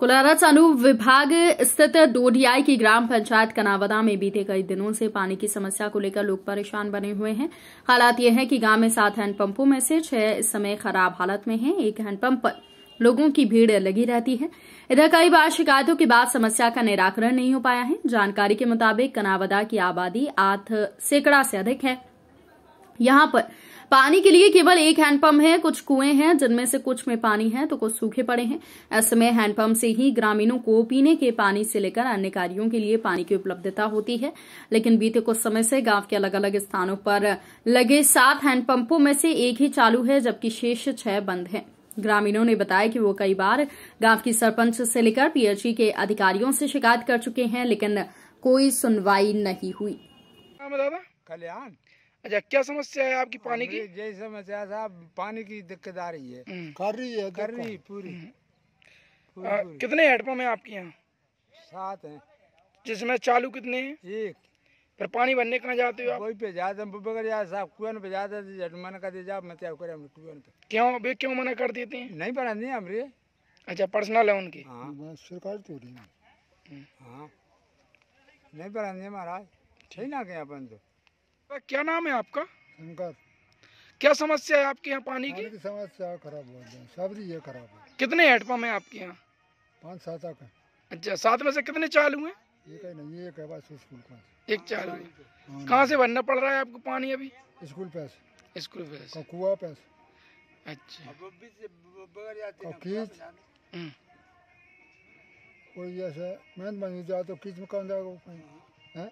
कोलारस अनुविभाग स्थित डोडियाई की ग्राम पंचायत कनावदा में बीते कई दिनों से पानी की समस्या को लेकर लोग परेशान बने हुए हैं। हालात ये है कि गाँव में सात हैंडपंपों में से छह इस समय खराब हालत में हैं। एक हैंडपंप पर लोगों की भीड़ लगी रहती है। इधर कई बार शिकायतों के बाद समस्या का निराकरण नहीं हो पाया है। जानकारी के मुताबिक कनावदा की आबादी आठ सैकड़ा से अधिक है। यहाँ पर। पानी के लिए केवल एक हैंडपंप है कुछ कुएँ हैं जिनमें से कुछ में पानी है तो कुछ सूखे पड़े हैं। ऐसे में हैंडपंप से ही ग्रामीणों को पीने के पानी से लेकर अन्य कार्यों के लिए पानी की उपलब्धता होती है। लेकिन बीते कुछ समय से गाँव के अलग अलग स्थानों पर लगे सात हैंडपंपों में से एक ही चालू है जबकि शेष छह बंद है। ग्रामीणों ने बताया कि वो कई बार गाँव की सरपंच से लेकर पीएचई के अधिकारियों से शिकायत कर चुके हैं लेकिन कोई सुनवाई नहीं हुई। कल्याण। अच्छा क्या समस्या है आपकी पानी की? जैसे समस्या साहब पानी की दिक्कत आ रही है। हम्म। कर रही है कर रही पूरी। पूरी आ, पूरी। कितने हेडपम्प हैं आपके यहाँ? सात हैं। जिसमें चालू कितने हैं? एक। फिर पानी भरने कहाँ जाते हो आप? वही पे जाते हैं बगैर जा साहब कुएँ पे जाते थे जट मन करे हम कुएँ पे। क्यों वे क्यों मना कर देते हैं? नहीं पढ़ा नहीं हमरे। अच्छा पर्सनल है उनकी? हाँ। सरकार तो रही हाँ नहीं पढ़ा नहीं महाराज। सही ना गए अपन तो। क्या नाम है आपका? शंकर। क्या समस्या है आपके यहाँ पानी की? पानी की समस्या खराब हो जाए सब रही है खराब है। कितने हेडपम्प हैं आपके यहाँ? पाँच सात तक है अच्छा सात में से कितने चालू हैं? एक है नहीं एक है बस स्कूल पास। एक चालू है हाँ, कहाँ से भरना पड़ रहा है आपको पानी अभी? स्कूल पास। स्कूल पे कुआ पास। अच्छा। बगैर जाते का कीच हम्म। कोई जैसे मेहनत बन जाए तो कीच में कौन जाएगा हैं?